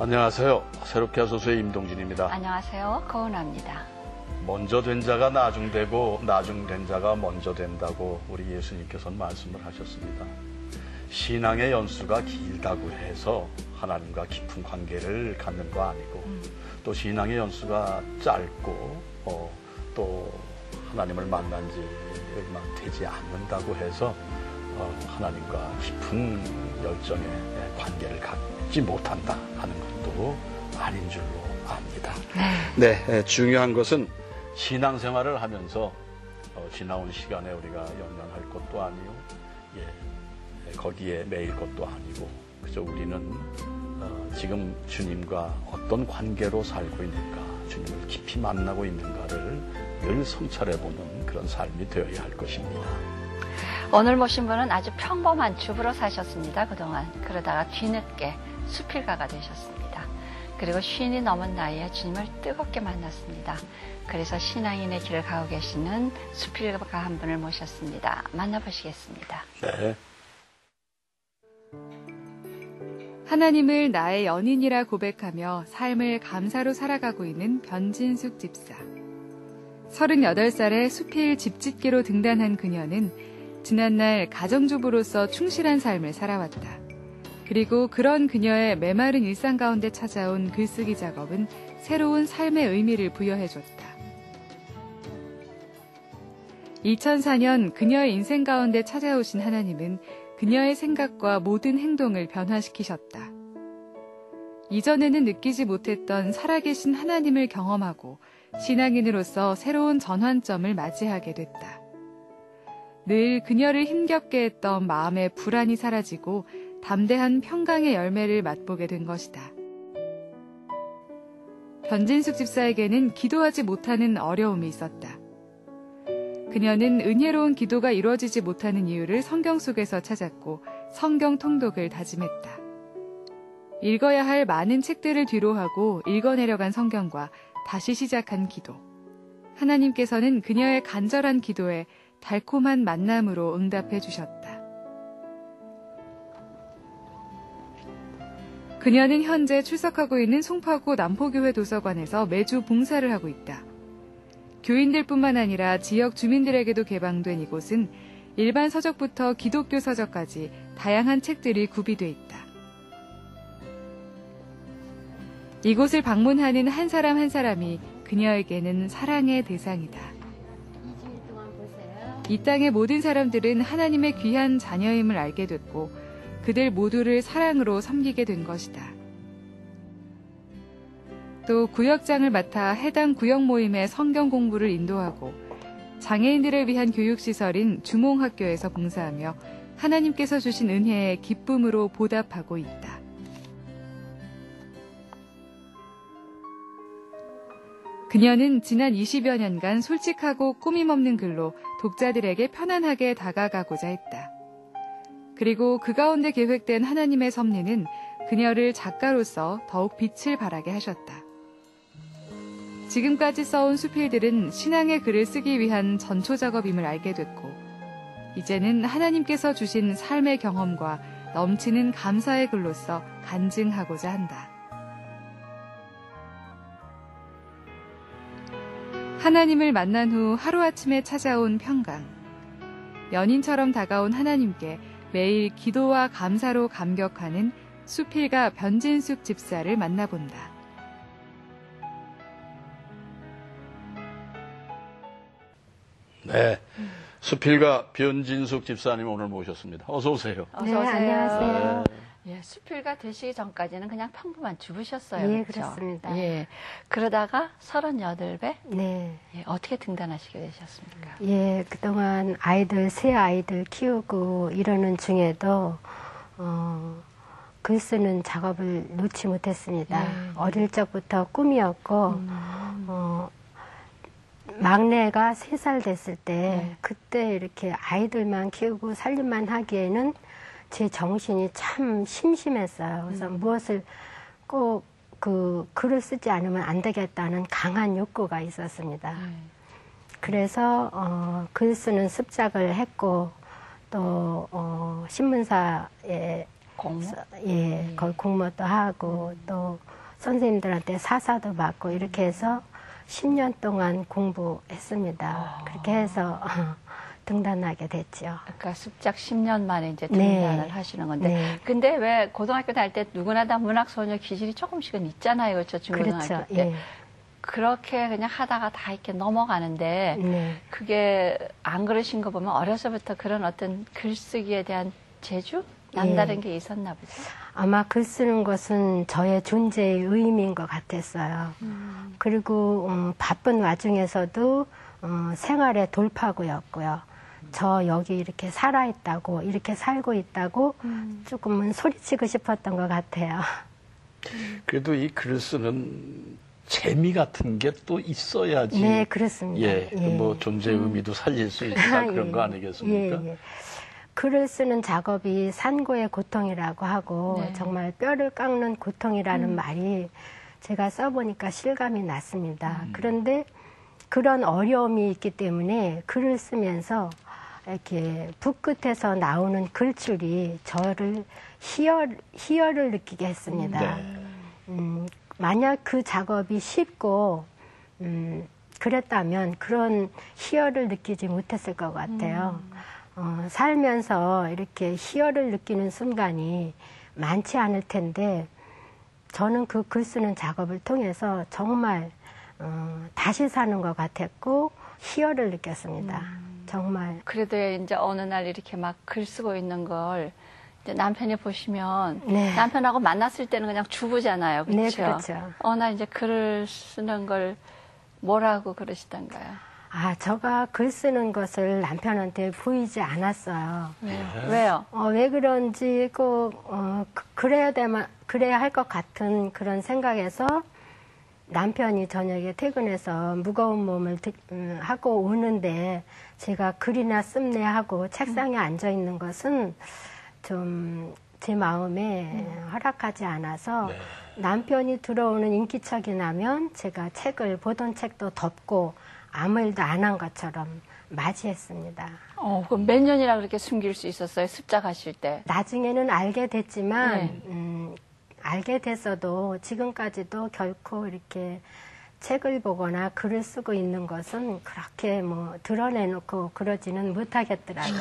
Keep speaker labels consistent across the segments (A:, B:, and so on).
A: 안녕하세요. 새롭게 하소서의 임동진입니다.
B: 안녕하세요. 거은아입니다.
A: 먼저 된 자가 나중되고 나중된 자가 먼저 된다고 우리 예수님께서는 말씀을 하셨습니다. 신앙의 연수가 길다고 해서 하나님과 깊은 관계를 갖는 거 아니고 또 신앙의 연수가 짧고 어, 또 하나님을 만난 지 얼마 되지 않는다고 해서 어, 하나님과 깊은 열정의 관계를 갖 지 못한다 하는 것도 아닌 줄로 압니다. 네, 에, 중요한 것은 신앙생활을 하면서 어, 지나온 시간에 우리가 연연할 것도 아니요, 예, 거기에 매일 것도 아니고 그저 우리는 어, 지금 주님과 어떤 관계로 살고 있는가, 주님을 깊이 만나고 있는가를 늘 성찰해보는 그런 삶이 되어야 할 것입니다.
B: 오늘 모신 분은 아주 평범한 주부로 사셨습니다. 그동안. 그러다가 뒤늦게 수필가가 되셨습니다. 그리고 쉰이 넘은 나이에 주님을 뜨겁게 만났습니다. 그래서 신앙인의 길을 가고 계시는 수필가 한 분을 모셨습니다. 만나보시겠습니다.
A: 네.
C: 하나님을 나의 연인이라 고백하며 삶을 감사로 살아가고 있는 변진숙 집사. 38살에 수필 집짓기로 등단한 그녀는 지난날 가정주부로서 충실한 삶을 살아왔다. 그리고 그런 그녀의 메마른 일상 가운데 찾아온 글쓰기 작업은 새로운 삶의 의미를 부여해줬다. 2004년 그녀의 인생 가운데 찾아오신 하나님은 그녀의 생각과 모든 행동을 변화시키셨다. 이전에는 느끼지 못했던 살아계신 하나님을 경험하고 신앙인으로서 새로운 전환점을 맞이하게 됐다. 늘 그녀를 힘겹게 했던 마음의 불안이 사라지고 담대한 평강의 열매를 맛보게 된 것이다. 변진숙 집사에게는 기도하지 못하는 어려움이 있었다. 그녀는 은혜로운 기도가 이루어지지 못하는 이유를 성경 속에서 찾았고 성경 통독을 다짐했다. 읽어야 할 많은 책들을 뒤로하고 읽어내려간 성경과 다시 시작한 기도. 하나님께서는 그녀의 간절한 기도에 달콤한 만남으로 응답해 주셨다. 그녀는 현재 출석하고 있는 송파구 남포교회 도서관에서 매주 봉사를 하고 있다. 교인들뿐만 아니라 지역 주민들에게도 개방된 이곳은 일반 서적부터 기독교 서적까지 다양한 책들이 구비돼 있다. 이곳을 방문하는 한 사람 한 사람이 그녀에게는 사랑의 대상이다. 이 땅의 모든 사람들은 하나님의 귀한 자녀임을 알게 됐고 그들 모두를 사랑으로 섬기게 된 것이다. 또 구역장을 맡아 해당 구역 모임의 성경 공부를 인도하고 장애인들을 위한 교육시설인 주몽학교에서 봉사하며 하나님께서 주신 은혜에 기쁨으로 보답하고 있다. 그녀는 지난 20여 년간 솔직하고 꾸밈 없는 글로 독자들에게 편안하게 다가가고자 했다. 그리고 그 가운데 계획된 하나님의 섭리는 그녀를 작가로서 더욱 빛을 발하게 하셨다. 지금까지 써온 수필들은 신앙의 글을 쓰기 위한 전초 작업임을 알게 됐고, 이제는 하나님께서 주신 삶의 경험과 넘치는 감사의 글로서 간증하고자 한다. 하나님을 만난 후 하루아침에 찾아온 평강. 연인처럼 다가온 하나님께 매일 기도와 감사로 감격하는 수필가 변진숙 집사를 만나본다.
A: 네. 수필가 변진숙 집사님 오늘 모셨습니다. 어서 오세요.
B: 어서
D: 네,
B: 오세요.
D: 안녕하세요.
B: 예, 수필가 되시기 전까지는 그냥 평범한 주부셨어요.
D: 예,
B: 그렇죠?
D: 그렇습니다.
B: 예. 그러다가 38배
D: 네.
B: 예, 어떻게 등단하시게 되셨습니까?
D: 예, 그동안 아이들, 새 아이들 키우고 이러는 중에도, 어, 글 쓰는 작업을 놓지 못했습니다.
B: 네.
D: 어릴 적부터 꿈이었고, 어, 막내가 세 살 됐을 때,
B: 네.
D: 그때 이렇게 아이들만 키우고 살림만 하기에는 제 정신이 참 심심했어요. 그래서 무엇을 꼭 그 글을 쓰지 않으면 안 되겠다는 강한 욕구가 있었습니다.
B: 네.
D: 그래서 어, 글 쓰는 습작을 했고 또 어, 신문사에
B: 공모?
D: 예, 거기 공모도 하고 또 선생님들한테 사사도 받고 이렇게 해서 10년 동안 공부했습니다. 그렇게 해서 등단하게 됐죠.
B: 그러니까 습작 10년 만에 이제
D: 네.
B: 등단을 하시는 건데.
D: 네.
B: 근데 왜 고등학교 다닐 때 누구나 다 문학 소녀 기질이 조금씩은 있잖아요. 그렇죠. 중고등학교
D: 그렇죠.
B: 때.
D: 예.
B: 그렇게 그냥 하다가 다 이렇게 넘어가는데
D: 네.
B: 그게 안 그러신 거 보면 어려서부터 그런 어떤 글쓰기에 대한 재주? 남다른
D: 예.
B: 게 있었나 보죠.
D: 아마 글 쓰는 것은 저의 존재의 의미인 것 같았어요. 그리고 음, 바쁜 와중에서도 어, 생활의 돌파구였고요. 저 여기 이렇게 살아있다고, 이렇게 살고 있다고 조금은 소리치고 싶었던 것 같아요.
A: 그래도 이 글을 쓰는 재미 같은 게 또 있어야지.
D: 네, 그렇습니다.
A: 예,
D: 예.
A: 뭐 존재 의미도 살릴 수 있다 그런 거 아니겠습니까?
D: 예, 예. 글을 쓰는 작업이 산고의 고통이라고 하고
B: 네.
D: 정말 뼈를 깎는 고통이라는 말이 제가 써보니까 실감이 났습니다. 그런데 그런 어려움이 있기 때문에 글을 쓰면서 이렇게 붓끝에서 나오는 글줄이 저를 희열, 희열을 느끼게 했습니다.
A: 네.
D: 음, 만약 그 작업이 쉽고 음, 그랬다면 그런 희열을 느끼지 못했을 것 같아요. 어, 살면서 이렇게 희열을 느끼는 순간이 많지 않을 텐데 저는 그 글 쓰는 작업을 통해서 정말 어, 다시 사는 것 같았고 희열을 느꼈습니다. 정말
B: 그래도 이제 어느 날 이렇게 막 글 쓰고 있는 걸 이제 남편이 보시면
D: 네.
B: 남편하고 만났을 때는 그냥 주부잖아요. 그렇죠?
D: 네, 그렇죠.
B: 어느 날 이제 글을 쓰는 걸 뭐라고 그러시던가요?
D: 아 저가 글 쓰는 것을 남편한테 보이지 않았어요.
B: 왜요? 왜요?
D: 어, 왜 그런지 꼭 어, 그- 그래야 되만 그래야 할 것 같은 그런 생각에서 남편이 저녁에 퇴근해서 무거운 몸을 드- 음, 하고 오는데 제가 글이나 씁내 하고 책상에 앉아 있는 것은 좀 제 마음에 허락하지 않아서
A: 네.
D: 남편이 들어오는 인기척이 나면 제가 책을 보던 책도 덮고 아무 일도 안 한 것처럼 맞이했습니다.
B: 어, 그럼 몇 년이나 그렇게 숨길 수 있었어요? 습작하실 때.
D: 나중에는 알게 됐지만
B: 네.
D: 음, 알게 됐어도 지금까지도 결코 이렇게 책을 보거나 글을 쓰고 있는 것은 그렇게 뭐 드러내놓고 그러지는 못하겠더라고요.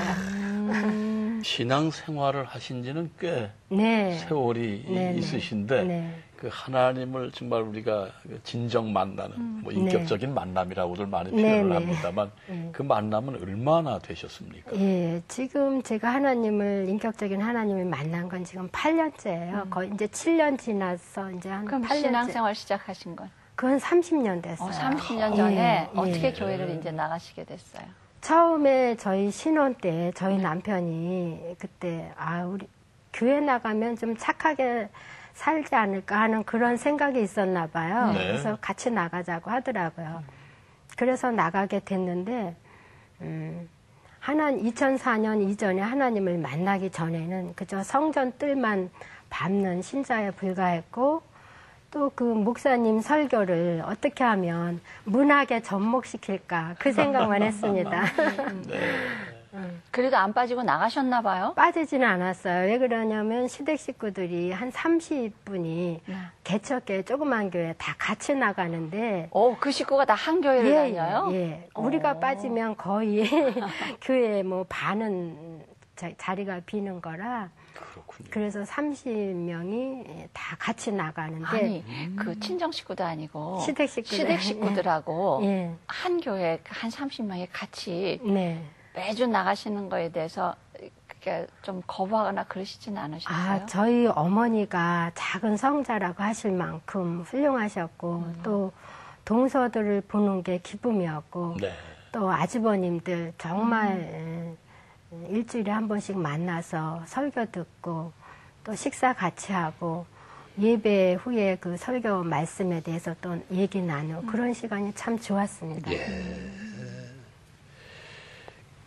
A: 신앙 생활을 하신 지는 꽤
D: 네.
A: 세월이
D: 네, 네.
A: 있으신데
D: 네.
A: 그 하나님을 정말 우리가 그 진정 만나는 뭐 인격적인 만남이라고들 많이
D: 네,
A: 표현을
D: 네.
A: 합니다만 그 만남은 얼마나 되셨습니까?
D: 예, 지금 제가 하나님을 인격적인 하나님을 만난 건 지금 8년째예요. 거의 이제 7년 지나서 이제 한
B: 그럼
D: 8년째.
B: 신앙생활 시작하신 건?
D: 그건 30년 됐어요.
B: 어, 30년 전에
D: 예,
B: 어떻게
D: 예.
B: 교회를 이제 나가시게 됐어요?
D: 처음에 저희 신혼 때 저희 남편이 그때 아 우리 교회 나가면 좀 착하게 살지 않을까 하는 그런 생각이 있었나 봐요.
A: 네.
D: 그래서 같이 나가자고 하더라고요. 그래서 나가게 됐는데 음, 하나 2004년 이전에 하나님을 만나기 전에는 그저 성전 뜰만 밟는 신자에 불과했고 또 그 목사님 설교를 어떻게 하면 문학에 접목시킬까 그 생각만 했습니다.
B: 그래도 안 빠지고 나가셨나 봐요?
D: 빠지지는 않았어요. 왜 그러냐면 시댁 식구들이 한 30분이
B: 네.
D: 개척교회 조그만 교회 다 같이 나가는데
B: 오, 그 식구가 다 한 교회를 다녀요?
D: 예. 우리가
B: 어.
D: 빠지면 거의 교회 뭐 반은 자, 자리가 비는 거라
A: 그렇군요.
D: 그래서 30명이 다 같이 나가는데
B: 아니, 그 친정 식구도 아니고
D: 시댁 식구들.
B: 시댁 식구들하고
D: 예.
B: 한 교회 한 30명이 같이
D: 네.
B: 매주 나가시는 거에 대해서 그게 좀 거부하거나 그러시지는 않으셨어요?
D: 아, 저희 어머니가 작은 성자라고 하실 만큼 훌륭하셨고,
B: 음.
D: 또 동서들을 보는 게 기쁨이었고,
A: 네.
D: 또 아주버님들 정말
B: 음.
D: 에, 일주일에 한 번씩 만나서 설교 듣고, 또 식사 같이 하고, 예배 후에 그 설교 말씀에 대해서 또 얘기 나누고,
B: 음.
D: 그런 시간이 참 좋았습니다.
A: 예.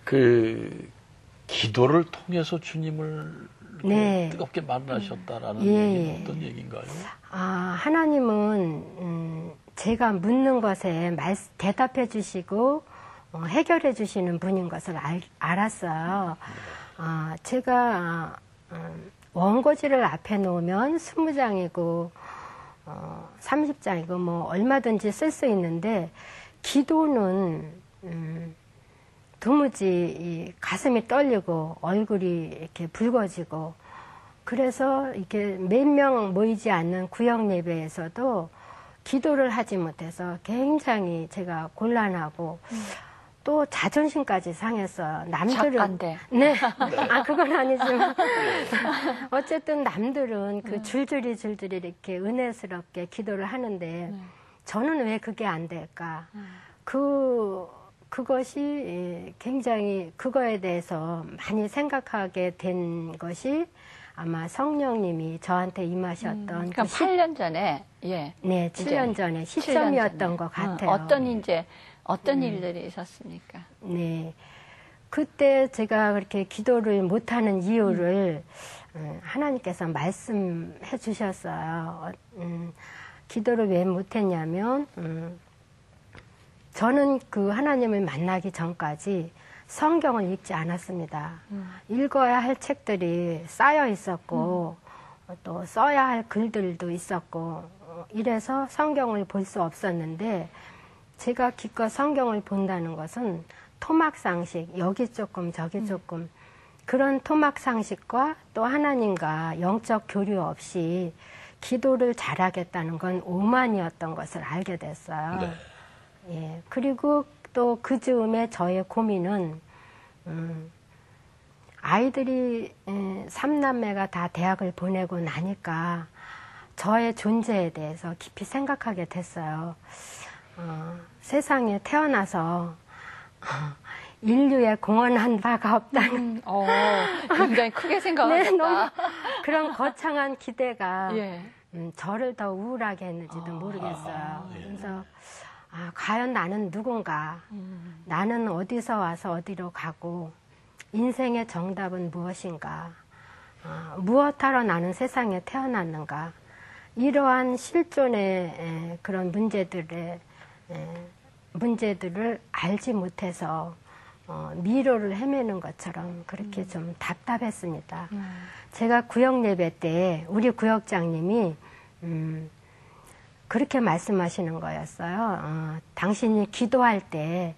A: 그 기도를 통해서 주님을
D: 네.
A: 뜨겁게 만나셨다라는
D: 예,
A: 얘기는
D: 예.
A: 어떤 얘기인가요?
D: 아, 하나님은 음, 제가 묻는 것에 말, 대답해 주시고 어, 해결해 주시는 분인 것을 알, 알았어요. 아, 제가 음, 원고지를 앞에 놓으면 20장이고 어, 30장이고 뭐 얼마든지 쓸 수 있는데 기도는 음, 도무지 이 가슴이 떨리고 얼굴이 이렇게 붉어지고 그래서 이게 몇 명 모이지 않는 구역 예배에서도 기도를 하지 못해서 굉장히 제가 곤란하고 또 자존심까지 상했어요. 남들은
B: 작가인데.
D: 네. 아, 그건 아니지만. 어쨌든 남들은 그 줄줄이 줄줄이 이렇게 은혜스럽게 기도를 하는데 저는 왜 그게 안 될까? 그, 그것이 예, 굉장히 그거에 대해서 많이 생각하게 된 것이 아마 성령님이 저한테 임하셨던
B: 그러니까
D: 그 시-
B: 8년 전에 예.
D: 네,
B: 이제
D: 7년 전에
B: 7년
D: 시점이었던. 것
B: 어,
D: 같아요.
B: 어떤 이제 어떤 일들이 있었습니까?
D: 네. 그때 제가 그렇게 기도를 못하는 이유를 음, 하나님께서 말씀해 주셨어요. 어, 음, 기도를 왜 못했냐면, 음, 저는 그 하나님을 만나기 전까지 성경을 읽지 않았습니다. 읽어야 할 책들이 쌓여 있었고, 어, 또 써야 할 글들도 있었고, 어, 이래서 성경을 볼 수 없었는데, 제가 기껏 성경을 본다는 것은 토막상식, 여기 조금, 저기 조금, 그런 토막상식과 또 하나님과 영적 교류 없이 기도를 잘하겠다는 건 오만이었던 것을 알게 됐어요.
A: 네.
D: 예. 그리고 또 그 즈음에 저의 고민은, 음, 아이들이 에, 삼남매가 다 대학을 보내고 나니까 저의 존재에 대해서 깊이 생각하게 됐어요. 어, 세상에 태어나서 인류에 공헌한 바가 없다는
B: 어, 굉장히 크게 생각하셨다.
D: 네, 너무 그런 거창한 기대가
B: 예.
D: 음, 저를 더 우울하게 했는지도
B: 아,
D: 모르겠어요.
A: 예.
D: 그래서 아, 과연 나는 누군가?
B: 음.
D: 나는 어디서 와서 어디로 가고 인생의 정답은 무엇인가? 아, 무엇하러 나는 세상에 태어났는가? 이러한 실존의 에, 그런 문제들의 에, 문제들을 알지 못해서 어, 미로를 헤매는 것처럼 그렇게 좀 답답했습니다. 제가 구역 예배 때 우리 구역장님이 음, 그렇게 말씀하시는 거였어요. 어, 당신이 기도할 때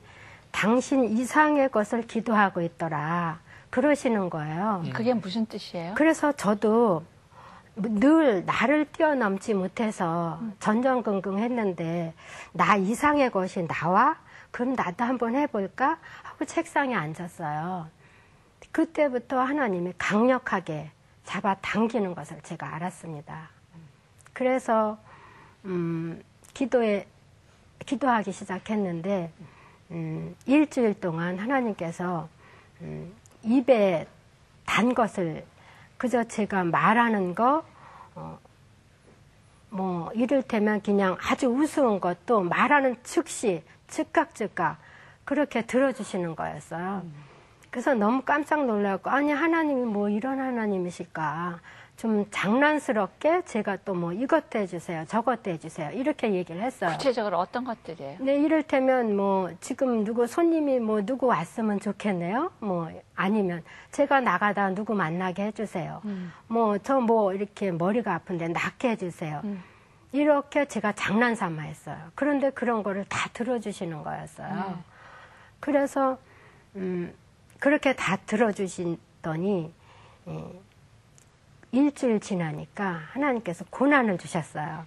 D: 당신 이상의 것을 기도하고 있더라. 그러시는 거예요.
B: 그게 무슨 뜻이에요?
D: 그래서 저도 늘 나를 뛰어넘지 못해서 전전긍긍했는데 나 이상의 것이 나와? 그럼 나도 한번 해볼까? 하고 책상에 앉았어요. 그때부터 하나님이 강력하게 잡아 당기는 것을 제가 알았습니다. 그래서 음, 기도에 기도하기 시작했는데 음, 일주일 동안 하나님께서 음, 입에 단 것을 그저 제가 말하는 거, 어, 뭐, 이를테면 그냥 아주 우스운 것도 말하는 즉시, 즉각, 즉각, 그렇게 들어주시는 거였어요. 그래서 너무 깜짝 놀랐고, 아니, 하나님이 뭐 이런 하나님이실까. 좀 장난스럽게 제가 또 뭐 이것도 해주세요, 저것도 해주세요. 이렇게 얘기를 했어요.
B: 구체적으로 어떤 것들이에요?
D: 네, 이를테면 뭐 지금 누구 손님이 뭐 누구 왔으면 좋겠네요. 뭐 아니면 제가 나가다 누구 만나게 해주세요. 뭐저 뭐 이렇게 머리가 아픈데 낫게 해주세요. 이렇게 제가 장난 삼아 했어요. 그런데 그런 거를 다 들어주시는 거였어요. 그래서 음 그렇게 다 들어주시더니 예, 일주일 지나니까 하나님께서 고난을 주셨어요.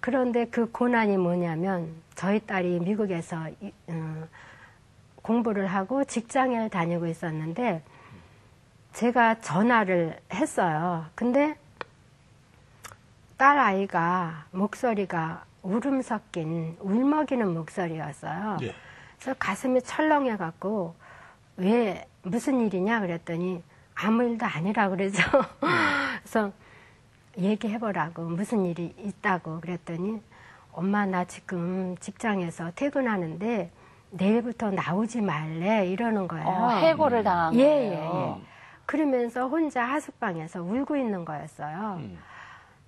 D: 그런데 그 고난이 뭐냐면 저희 딸이 미국에서 이- 어, 공부를 하고 직장을 다니고 있었는데 제가 전화를 했어요. 근데 딸 아이가 목소리가 울음 섞인 울먹이는 목소리였어요.
A: 예.
D: 그래서 가슴이 철렁해 갖고 왜 무슨 일이냐 그랬더니 아무 일도 아니라 그러죠. 그래서 얘기해보라고 무슨 일이 있다고 그랬더니 엄마 나 지금 직장에서 퇴근하는데 내일부터 나오지 말래 이러는 거예요.
B: 어, 해고를 당한
D: 예,
B: 거예요.
D: 예, 예. 그러면서 혼자 하숙방에서 울고 있는 거였어요.
A: 음.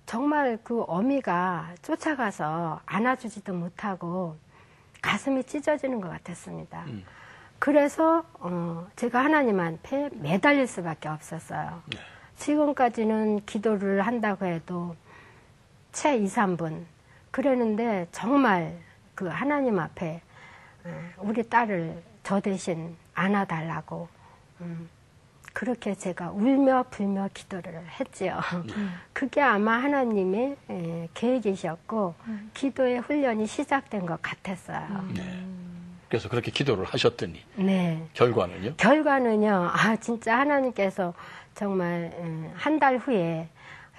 D: 정말 그 어미가 쫓아가서 안아주지도 못하고 가슴이 찢어지는 것 같았습니다.
A: 음.
D: 그래서 어, 제가 하나님한테 매달릴 수밖에 없었어요.
A: 네.
D: 지금까지는 기도를 한다고 해도 채 2, 3분. 그랬는데 정말 그 하나님 앞에 에, 우리 딸을 저 대신 안아달라고 음, 그렇게 제가 울며 불며 기도를 했지요. 그게 아마 하나님의 에, 계획이셨고 기도의 훈련이 시작된 것 같았어요.
A: 네. 그래서 그렇게 기도를 하셨더니
D: 네.
A: 결과는요?
D: 결과는요, 아, 진짜 하나님께서 정말, 한 달 후에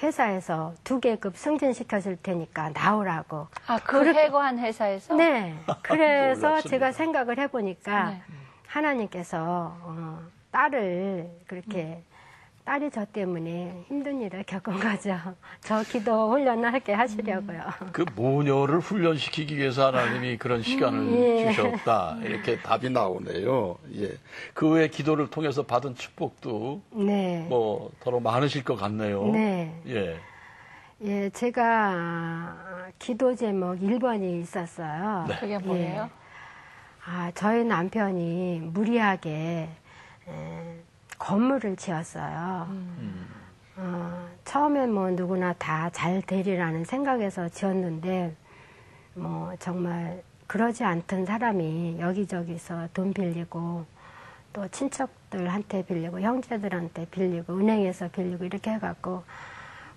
D: 회사에서 두 계급 승진시켜 줄 테니까 나오라고.
B: 아, 그
D: 그렇게-
B: 해고한 회사에서?
D: 네. 그래서. 제가 생각을 해보니까
B: 네.
D: 하나님께서, 어, 딸을 그렇게, 딸이 저 때문에 힘든 일을 겪은 거죠. 저 기도 훈련을 하게 하시려고요.
A: 그 모녀를 훈련시키기 위해서 하나님이 그런 시간을
D: 예.
A: 주셨다. 이렇게 답이 나오네요. 예. 그 외에 기도를 통해서 받은 축복도
D: 네.
A: 뭐 더러 많으실 것 같네요.
D: 네.
A: 예.
D: 예, 제가 기도 제목 1번이 있었어요.
A: 네.
B: 그게 뭐예요?
D: 아, 저희 남편이 무리하게 에, 건물을 지었어요.
A: 음.
D: 어, 처음엔 뭐 누구나 다 잘 되리라는 생각에서 지었는데 뭐 정말 그러지 않던 사람이 여기저기서 돈 빌리고 또 친척들한테 빌리고 형제들한테 빌리고 은행에서 빌리고 이렇게 해갖고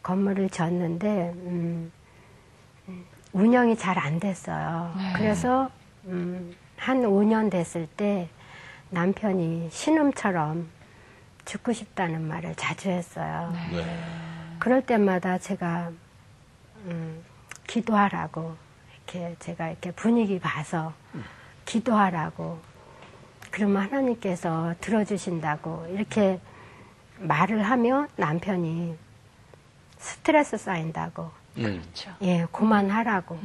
D: 건물을 지었는데 음, 음, 운영이 잘 안 됐어요.
B: 네.
D: 그래서 음, 한 5년 됐을 때 남편이 신음처럼 죽고 싶다는 말을 자주 했어요.
A: 네.
D: 그럴 때마다 제가 음, 기도하라고 이렇게 제가 이렇게 분위기 봐서 기도하라고 그러면 하나님께서 들어주신다고 이렇게 말을 하면 남편이 스트레스 쌓인다고
A: 음.
B: 그렇죠.
D: 예 그만하라고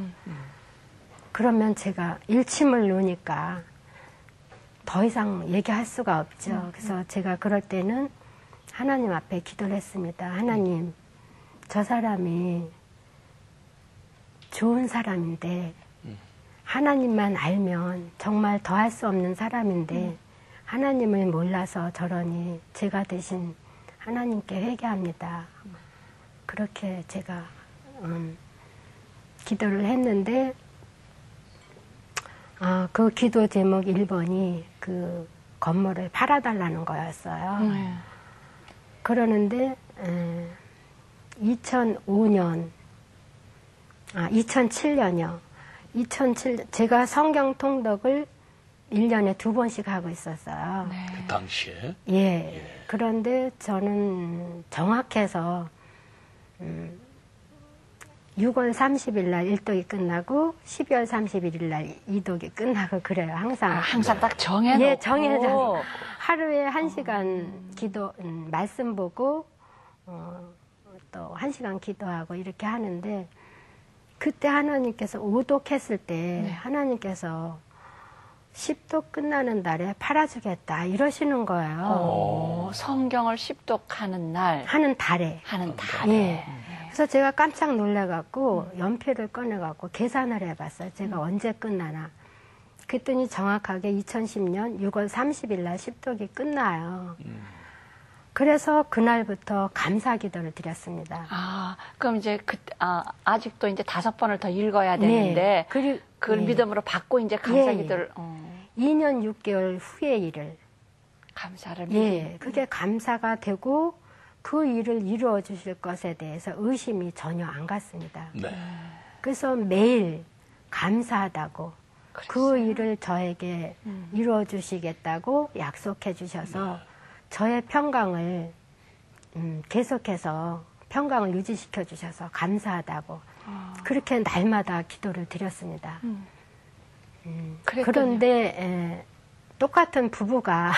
D: 그러면 제가 일침을 놓으니까 더 이상 얘기할 수가 없죠. 그래서 제가 그럴 때는 하나님 앞에 기도를 했습니다. 하나님, 저 사람이 좋은 사람인데, 하나님만 알면 정말 더할 수 없는 사람인데, 하나님을 몰라서 저러니 제가 대신 하나님께 회개합니다. 그렇게 제가 음, 기도를 했는데, 아, 그 기도 제목 1번이 그 건물을 팔아달라는 거였어요.
B: 네.
D: 그러는데, 에, 2005년, 아, 2007년이요. 2007, 제가 성경 통독을 1년에 두 번씩 하고 있었어요.
B: 네.
A: 그 당시에
D: 예. 그런데 저는 정확해서 음, 6월 30일 날 1독이 끝나고 12월 31일 날 2독이 끝나고 그래요. 항상.
B: 아, 항상 딱 정해놓고.
D: 예, 정해져. 하루에 한 시간 기도, 음, 말씀 보고, 어, 또한 시간 기도하고 이렇게 하는데, 그때 하나님께서 오독했을 때,
B: 네.
D: 하나님께서 10독 끝나는 날에 팔아주겠다, 이러시는 거예요.
B: 어, 성경을 십독하는 날
D: 하는 달에.
B: 하는 달에.
D: 예. 그래서 제가 깜짝 놀래갖고 연필을 꺼내갖고 계산을 해봤어요. 제가 언제 끝나나. 그랬더니 정확하게 2010년 6월 30일 날 10독이 끝나요. 그래서 그날부터 감사 기도를 드렸습니다.
B: 아, 그럼 이제 그, 아, 아직도 이제 다섯 번을 더 읽어야 되는데,
D: 네. 그리,
B: 그걸
D: 예.
B: 믿음으로 받고 이제 감사
D: 예, 예.
B: 기도를, 어,
D: 2년 6개월 후의 일을.
B: 감사를
D: 예.
B: 믿음.
D: 그게 감사가 되고 그 일을 이루어 주실 것에 대해서 의심이 전혀 안 갔습니다.
A: 네.
D: 그래서 매일 감사하다고 그
B: 그랬어요?
D: 일을 저에게
B: 음.
D: 이루어 주시겠다고 약속해 주셔서 저의 평강을 음, 계속해서 평강을 유지시켜 주셔서 감사하다고
B: 아.
D: 그렇게 날마다 기도를 드렸습니다.
B: 음.
D: 음? 그런데 에, 똑같은 부부가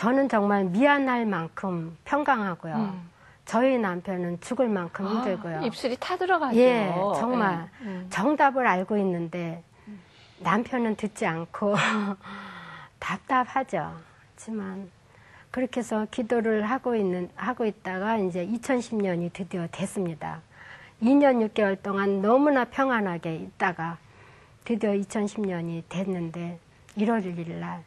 D: 저는 정말 미안할 만큼 평강하고요.
B: 음.
D: 저희 남편은 죽을 만큼 힘들고요.
B: 아, 입술이 타들어가죠.
D: 예, 정말
B: 예. 음.
D: 정답을 알고 있는데 남편은 듣지 않고 답답하죠. 하지만 그렇게 해서 기도를 하고 있는 하고 있다가 이제 2010년이 드디어 됐습니다. 2년 6개월 동안 너무나 평안하게 있다가 드디어 2010년이 됐는데 1월 1일 날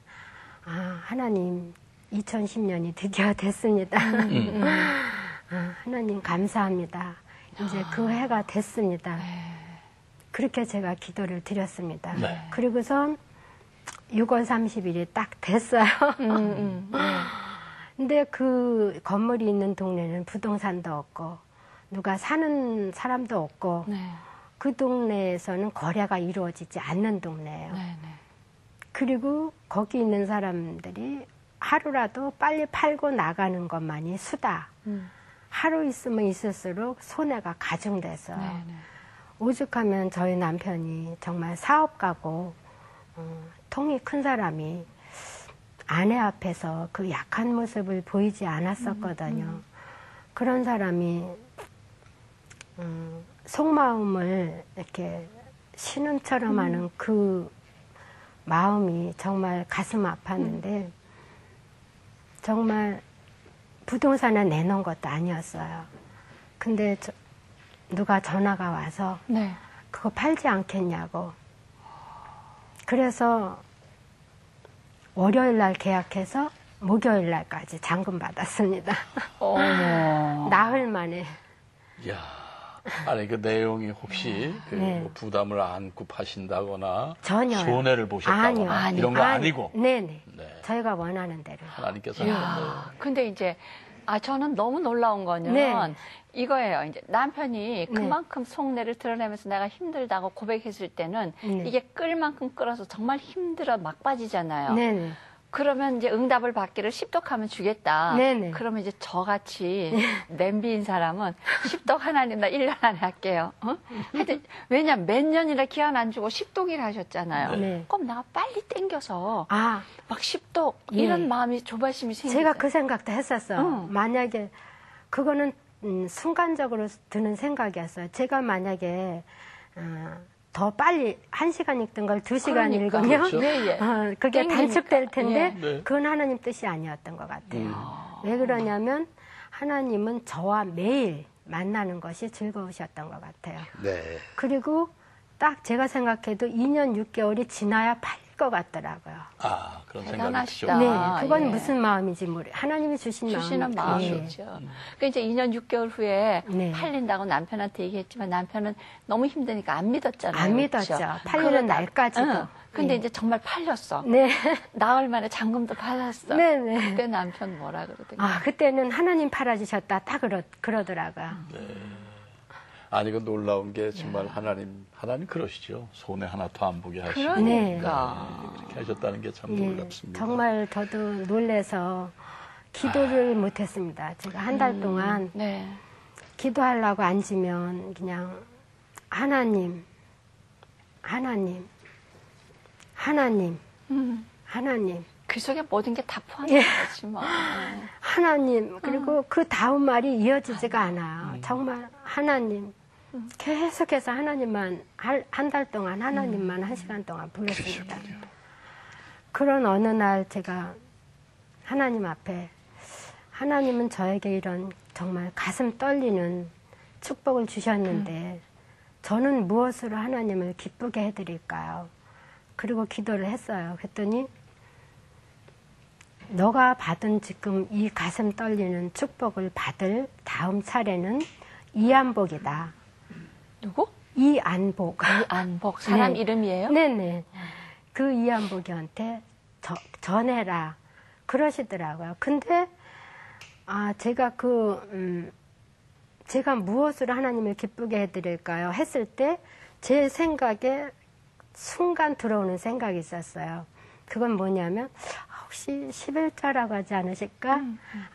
D: 아, 하나님 2010년이 드디어 됐습니다.
A: 음.
D: 아, 하나님 감사합니다. 이제 그 해가 됐습니다. 그렇게 제가 기도를 드렸습니다.
A: 네.
D: 그리고선 6월 30일이 딱 됐어요.
B: 음, 음, 네.
D: 근데 그 건물이 있는 동네는 부동산도 없고 누가 사는 사람도 없고
B: 네.
D: 그 동네에서는 거래가 이루어지지 않는 동네예요.
B: 네. 네.
D: 그리고 거기 있는 사람들이 하루라도 빨리 팔고 나가는 것만이 수다.
B: 음.
D: 하루 있으면 있을수록 손해가 가중돼서
B: 네. 네.
D: 오죽하면 저희 남편이 정말 사업가고 어, 통이 큰 사람이 아내 앞에서 그 약한 모습을 보이지 않았었거든요. 그런 사람이 음, 속마음을 이렇게 신음처럼 하는 그 마음이 정말 가슴 아팠는데 정말 부동산에 내놓은 것도 아니었어요. 근데 저- 누가 전화가 와서
B: 네.
D: 그거 팔지 않겠냐고. 그래서 월요일 날 계약해서 목요일 날까지 잔금 받았습니다.
B: 어머.
D: 나흘 만에.
A: 야, 아니 그 내용이 혹시 그
D: 네.
A: 뭐 부담을 안고 파신다거나
D: 전혀요.
A: 손해를 보셨다거나
D: 아니요.
B: 아니,
A: 이런 거
D: 아니,
A: 아니 고
D: 네네.
A: 네.
D: 저희가 원하는 대로.
A: 하나님께서
B: 야, 근데 이제 아 저는 너무 놀라운 거는
D: 네.
B: 이거예요. 이제 남편이
D: 네.
B: 그만큼 속내를 드러내면서 내가 힘들다고 고백했을 때는
D: 네.
B: 이게 끌 만큼 끌어서 정말 힘들어 막 빠지잖아요. 그러면 이제 응답을 받기를 십독하면 주겠다.
D: 네네.
B: 그러면 이제 저같이 냄비인 사람은 십독 하나님 나 1년 안에 할게요. 어? 하여튼 왜냐 몇 년이나 기한 안 주고 십독이라 하셨잖아요.
D: 네.
B: 그럼 내가 빨리 땡겨서
D: 아,
B: 막 십독
D: 예.
B: 이런 마음이 조바심이 생기죠.
D: 제가 그 생각도 했었어.
B: 응.
D: 만약에 그거는 음, 순간적으로 드는 생각이었어요. 제가 만약에 어, 더 빨리 한 시간 읽던 걸 두 시간
B: 그러니까.
D: 읽으면
A: 그렇죠.
B: 네, 예.
D: 어, 그게
B: 땡기니까.
D: 단축될 텐데
A: 예. 네.
D: 그건 하나님 뜻이 아니었던 것 같아요.
A: 음.
D: 왜 그러냐면 하나님은 저와 매일 만나는 것이 즐거우셨던 것 같아요.
A: 네.
D: 그리고 딱 제가 생각해도 2년 6개월이 지나야 것 같더라고요.
A: 아 그런 생각이
B: 대단하시다.
A: 드죠.
B: 아,
D: 네, 그건
B: 예.
D: 무슨 마음인지 모르. 하나님이 주신,
B: 주시는
D: 마음. 네.
B: 마음이죠. 그러니까 이제 2년 6개월 후에
D: 네.
B: 팔린다고 남편한테 얘기했지만 남편은 너무 힘드니까 안 믿었잖아요.
D: 안
B: 그렇죠?
D: 믿었죠. 팔리는
B: 그러다-
D: 날까지도.
B: 응. 근데
D: 네.
B: 이제 정말 팔렸어.
D: 네,
B: 나흘 만에 잔금도 받았어.
D: 네, 네.
B: 그때 남편 뭐라 그러더니
D: 아 그때는 하나님 팔아주셨다. 딱 그러, 그러더라고요.
A: 아니 그 놀라운 게 정말 하나님 하나님 그러시죠. 손에 하나 더안 보게 하시고
B: 그러니까.
A: 네, 그렇게 하셨다는 게참
D: 예,
A: 놀랍습니다.
D: 정말 저도 놀래서 기도를 못했습니다. 제가 한 달 동안
B: 네.
D: 기도하려고 앉으면 그냥 하나님, 하나님, 하나님,
B: 음.
D: 하나님,
B: 그 속에 모든 게 다 포함된 거지 뭐.
D: 하나님. 그리고 그 다음 말이 이어지지가 않아요. 정말 하나님. 계속해서 하나님만 한 달 동안 하나님만 한 시간 동안 불렀습니다. 그런 어느 날 제가 하나님 앞에 하나님은 저에게 이런 정말 가슴 떨리는 축복을 주셨는데 저는 무엇으로 하나님을 기쁘게 해드릴까요? 그리고 기도를 했어요. 그랬더니 너가 받은 지금 이 가슴 떨리는 축복을 받을 다음 차례는 이안복이다.
B: 누구?
D: 이안복.
B: 이안복 사람
D: 네.
B: 이름이에요?
D: 네네. 그 이안복이한테 저- 전해라. 그러시더라고요. 근데, 아, 제가 그, 음, 제가 무엇으로 하나님을 기쁘게 해드릴까요? 했을 때 제 생각에 순간 들어오는 생각이 있었어요. 그건 뭐냐면, 아, 혹시 11자라고 하지 않으실까?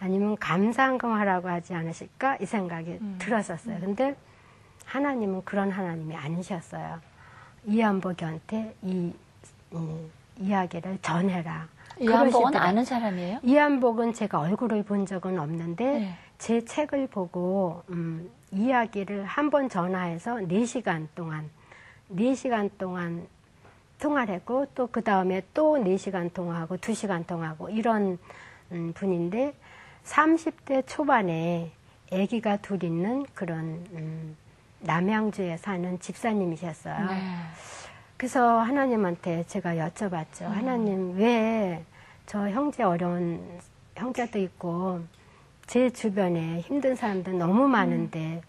D: 아니면 감사한금 하라고 하지 않으실까? 이 생각이 들었었어요. 근데 하나님은 그런 하나님이 아니셨어요. 이한복이한테 이, 이 이야기를 전해라. 그러시더라고요.
B: 아는 사람이에요?
D: 이한복은 제가 얼굴을 본 적은 없는데
B: 네.
D: 제 책을 보고 음, 이야기를 한 번 전화해서 4시간 동안 4시간 동안 통화를 했고 또 그 다음에 또 4시간 통화하고 2시간 통화하고 이런 음, 분인데 30대 초반에 아기가 둘 있는 그런 음, 남양주에 사는 집사님이셨어요.
B: 네.
D: 그래서 하나님한테 제가 여쭤봤죠.
B: 음.
D: 하나님 왜 저 형제 어려운 형제도 있고 제 주변에 힘든 사람들 너무 많은데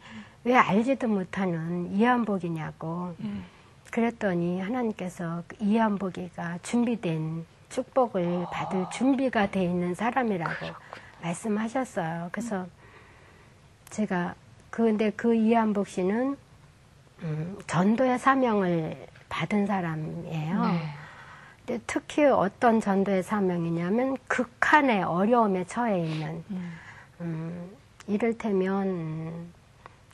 D: 왜 알지도 못하는 이한복이냐고 그랬더니 하나님께서 그 이한복이가 준비된 축복을 받을 준비가 돼 있는 사람이라고 말씀하셨어요. 그래서 제가 그런데 그 이한복 씨는 음, 전도의 사명을 받은 사람이에요.
B: 네.
D: 근데 특히 어떤 전도의 사명이냐면 극한의 어려움에 처해 있는 음, 이를테면 음,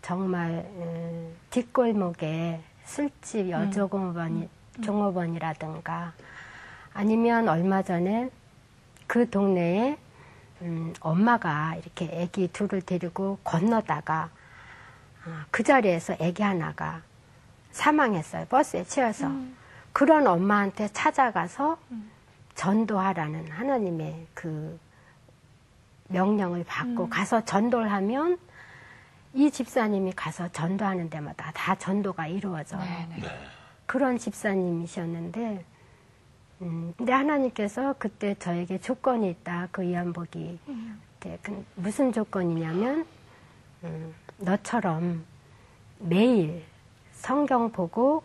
D: 정말 음, 뒷골목에 술집 여종업원 종업원이라든가 아니면 얼마 전에 그 동네에 음, 엄마가 이렇게 아기 둘을 데리고 건너다가 아, 그 자리에서 아기 하나가 사망했어요. 버스에 치여서. 그런 엄마한테 찾아가서 전도하라는 하나님의 그 명령을 받고 가서 전도를 하면 이 집사님이 가서 전도하는 데마다 다 전도가 이루어져요.
B: 네네.
D: 그런 집사님이셨는데, 음, 근데 하나님께서 그때 저에게 조건이 있다. 그 이한복이. 네, 그 무슨 조건이냐면, 음, 너처럼 매일 성경 보고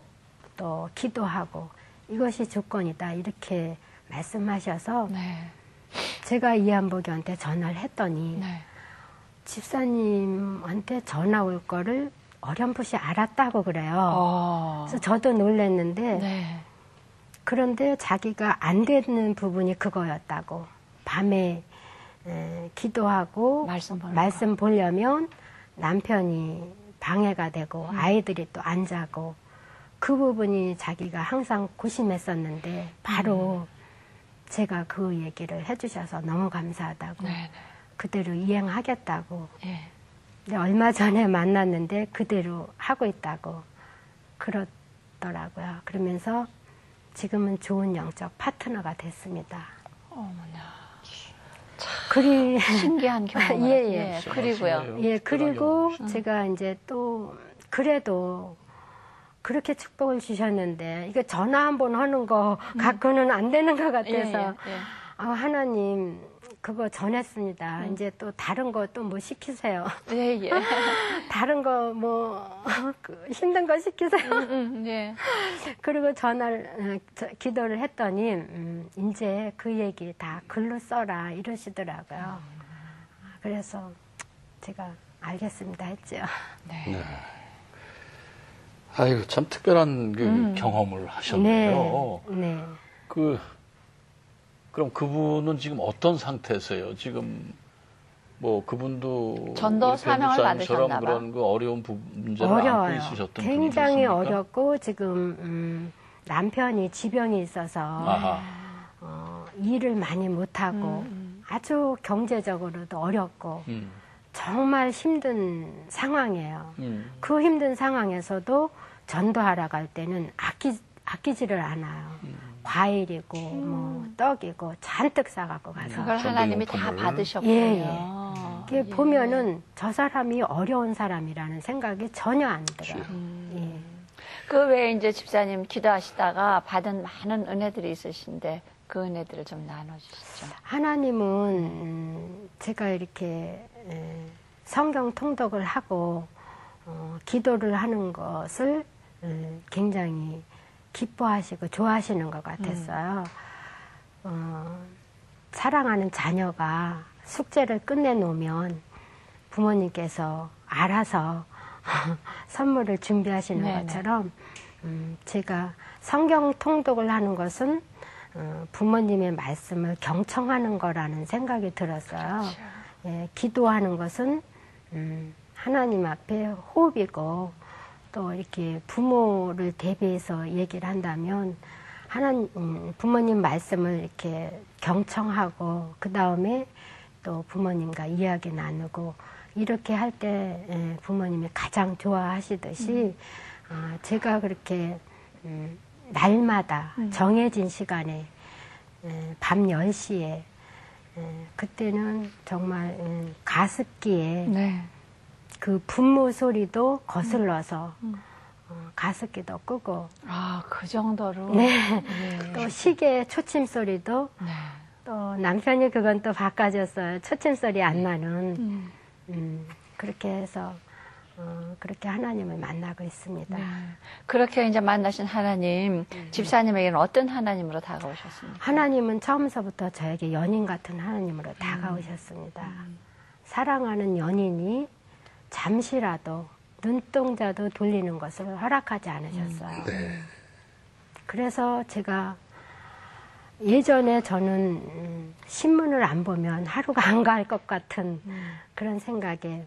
D: 또 기도하고 이것이 조건이다. 이렇게 말씀하셔서
B: 네.
D: 제가 이한복이한테 전화를 했더니
B: 네.
D: 집사님한테 전화 올 거를 어렴풋이 알았다고 그래요.
B: 어.
D: 그래서 저도 놀랐는데
B: 네.
D: 그런데 자기가 안 되는 부분이 그거였다고. 밤에 에, 기도하고
B: 말씀
D: 말씀 보려면 남편이 방해가 되고
B: 음.
D: 아이들이 또 안 자고 그 부분이 자기가 항상 고심했었는데 바로
B: 음.
D: 제가 그 얘기를 해주셔서 너무 감사하다고
B: 네네.
D: 그대로 이행하겠다고
B: 예.
D: 근데 얼마 전에 만났는데 그대로 하고 있다고 그러더라고요. 그러면서 지금은 좋은 영적 파트너가 됐습니다.
B: 어머나.
D: 그리
B: 신기한 경험.
D: 예, 예.
B: 예. 그리고요.
D: 예 그리고
A: 특별한
D: 제가 이제 또 그래도 그렇게 축복을 주셨는데 이거 전화 한 번 하는 거 갖고는 안 되는 것
B: 음. 예,
D: 같아서
B: 예, 예.
D: 아 하나님 그거 전했습니다.
B: 음.
D: 이제 또 다른 거 또 뭐 시키세요.
B: 예, 예.
D: 다른 거 뭐 힘든 거 시키세요.
B: 음, 음, 예.
D: 그리고 전화를 어, 저- 기도를 했더니 음, 이제 그 얘기 다 글로 써라 이러시더라고요. 그래서 제가 알겠습니다 했죠.
B: 네.
A: 아이고 참 특별한 그
B: 음.
A: 경험을 하셨네요.
D: 네, 네.
A: 그 그럼 그분은 지금 어떤 상태세요? 지금 뭐 그분도
B: 전도 사명을 받으셨나 봐.
A: 그런 그 어려운 부- 문제를 안고
D: 어려워요.
A: 있으셨던
D: 굉장히? 어렵고 지금 음, 남편이 지병이 있어서
A: 아하.
D: 어, 일을 많이 못하고
B: 음,
D: 아주 경제적으로도 어렵고
A: 음,
D: 정말 힘든 상황이에요.
A: 음.
D: 그 힘든 상황에서도 전도하러 갈 때는 아끼, 아끼지를 않아요. 과일이고, 뭐, 떡이고, 잔뜩 싸갖고 가서.
B: 그걸 하나님이 다. 받으셨군요.
D: 예, 이게
B: 예.
D: 보면은 저 사람이 어려운 사람이라는 생각이 전혀 안 들어요. 예.
B: 그 외에 이제 집사님 기도하시다가 받은 많은 은혜들이 있으신데 그 은혜들을 좀 나눠주시죠.
D: 하나님은 음, 제가 이렇게 에, 성경 통독을 하고 어, 기도를 하는 것을 음, 굉장히 기뻐하시고 좋아하시는 것 같았어요. 어, 사랑하는 자녀가 숙제를 끝내놓으면 부모님께서 알아서 선물을 준비하시는
B: 네네.
D: 것처럼 음, 제가 성경 통독을 하는 것은 어, 부모님의 말씀을 경청하는 거라는 생각이 들었어요. 예, 기도하는 것은 음, 하나님 앞에 호흡이고 또 이렇게 부모를 대비해서 얘기를 한다면 하나님 음, 부모님 말씀을 이렇게 경청하고 그 다음에 또 부모님과 이야기 나누고 이렇게 할때 예, 부모님이 가장 좋아하시듯이 아, 제가 그렇게 음, 날마다 정해진 시간에 예, 밤 10시에 예, 그때는 정말 예, 가습기에
B: 네.
D: 그 분무 소리도 거슬러서 어, 가습기도 끄고
B: 아, 그 정도로.
D: 네.
B: 예.
D: 또 시계 초침 소리도
B: 네.
D: 또 남편이 그건 또 바꿔줬어요. 초침 소리 안 나는.
B: 음.
D: 음, 그렇게 해서 어, 그렇게 하나님을 만나고 있습니다.
B: 네. 그렇게 이제 만나신 하나님, 집사님에게는 어떤 하나님으로 다가오셨습니까?
D: 하나님은 처음서부터 저에게 연인 같은 하나님으로 다가오셨습니다. 사랑하는 연인이 잠시라도 눈동자도 돌리는 것을 허락하지 않으셨어요. 그래서 제가 예전에 저는 음, 신문을 안 보면 하루가 안 갈 것 같은 그런 생각에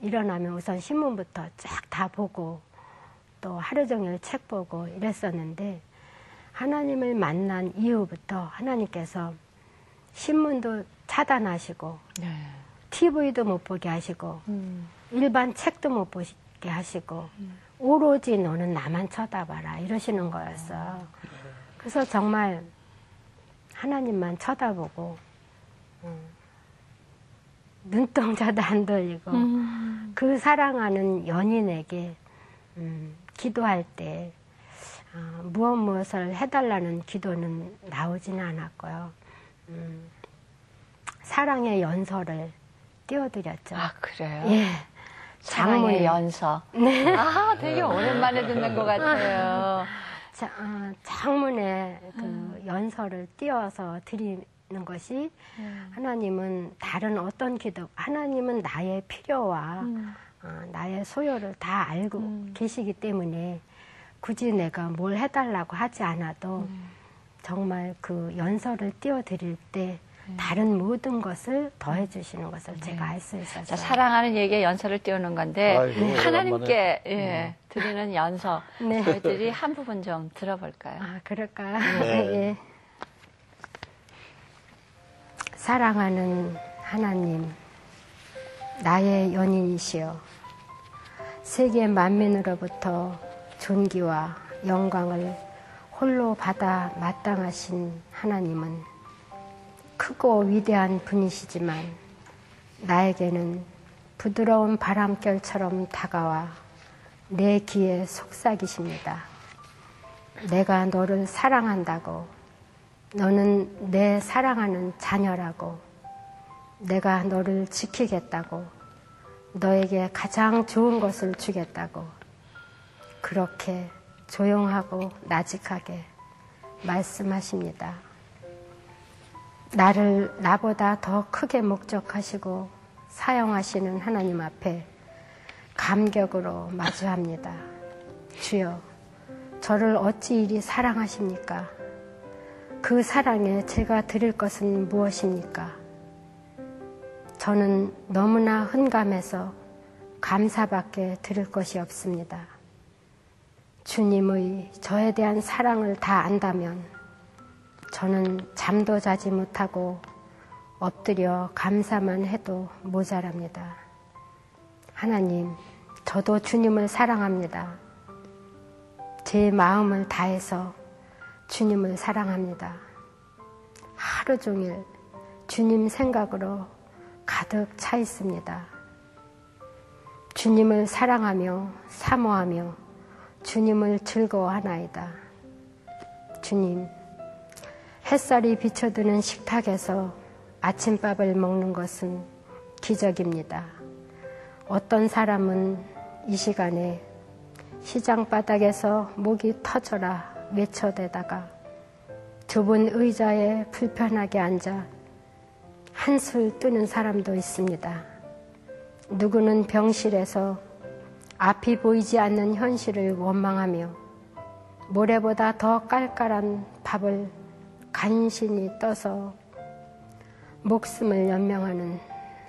D: 일어나면 우선 신문부터 쫙 다 보고 또 하루 종일 책 보고 이랬었는데 하나님을 만난 이후부터 하나님께서 신문도 차단하시고
B: 네.
D: TV도 못 보게 하시고
B: 음.
D: 일반 책도 못 보게 하시고 오로지 너는 나만 쳐다봐라 이러시는 거였어 요. 그래서 정말 하나님만 쳐다보고 음, 눈동자도 안 돌리고
B: 음.
D: 그 사랑하는 연인에게 음, 기도할 때 어, 무엇 무엇을 해달라는 기도는 나오지는 않았고요. 음, 사랑의 연설을 띄워드렸죠.
B: 아, 그래요?
D: 예.
B: 장문의
D: 장문에.
B: 연서.
D: 네.
B: 아, 되게 오랜만에 듣는 것 같아요.
D: 자, 어, 장문의 그 연설을 띄워서 드리는 것이 하나님은 다른 어떤 기도, 하나님은 나의 필요와
B: 음.
D: 어, 나의 소요를 다 알고
B: 음.
D: 계시기 때문에 굳이 내가 뭘 해달라고 하지 않아도
B: 음.
D: 정말 그 연설을 띄워드릴 때 다른 모든 것을 더해 주시는 것을 제가 알 수 있었어요.
B: 자, 사랑하는 얘기에 연서를 띄우는 건데
A: 아이고,
B: 하나님께 예, 드리는 연서
D: 네.
B: 저희들이 한 부분 좀 들어볼까요?
D: 아, 그럴까요?
A: 네.
D: 예. 사랑하는 하나님, 나의 연인이시여, 세계 만민으로부터 존귀와 영광을 홀로 받아 마땅하신 하나님은 크고 위대한 분이시지만 나에게는 부드러운 바람결처럼 다가와 내 귀에 속삭이십니다. 내가 너를 사랑한다고, 너는 내 사랑하는 자녀라고, 내가 너를 지키겠다고, 너에게 가장 좋은 것을 주겠다고, 그렇게 조용하고 나직하게 말씀하십니다. 나를 나보다 더 크게 목적하시고 사용하시는 하나님 앞에 감격으로 마주합니다. 주여, 저를 어찌 이리 사랑하십니까? 그 사랑에 제가 드릴 것은 무엇입니까? 저는 너무나 흥감해서 감사밖에 드릴 것이 없습니다. 주님의 저에 대한 사랑을 다 안다면 저는 잠도 자지 못하고 엎드려 감사만 해도 모자랍니다. 하나님, 저도 주님을 사랑합니다. 제 마음을 다해서 주님을 사랑합니다. 하루 종일 주님 생각으로 가득 차 있습니다. 주님을 사랑하며 사모하며 주님을 즐거워하나이다. 주님, 햇살이 비춰드는 식탁에서 아침밥을 먹는 것은 기적입니다. 어떤 사람은 이 시간에 시장 바닥에서 목이 터져라 외쳐대다가 좁은 의자에 불편하게 앉아 한술 뜨는 사람도 있습니다. 누구는 병실에서 앞이 보이지 않는 현실을 원망하며 모래보다 더 깔깔한 밥을 간신히 떠서 목숨을 연명하는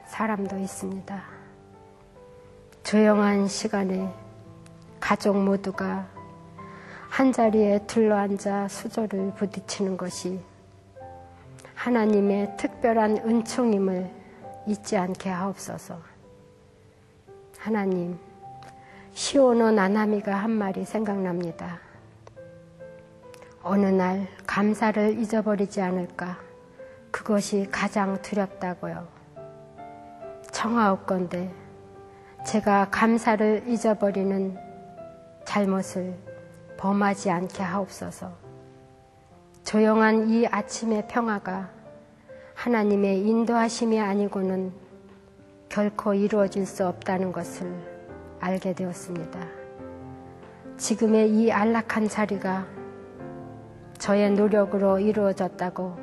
D: 사람도 있습니다. 조용한 시간에 가족 모두가 한 자리에 둘러앉아 수저를 부딪히는 것이 하나님의 특별한 은총임을 잊지 않게 하옵소서. 하나님, 시오노 나나미가 한 말이 생각납니다. 어느 날 감사를 잊어버리지 않을까? 그것이 가장 두렵다고요. 청하옵건대 제가 감사를 잊어버리는 잘못을 범하지 않게 하옵소서. 조용한 이 아침의 평화가 하나님의 인도하심이 아니고는 결코 이루어질 수 없다는 것을 알게 되었습니다. 지금의 이 안락한 자리가 저의 노력으로 이루어졌다고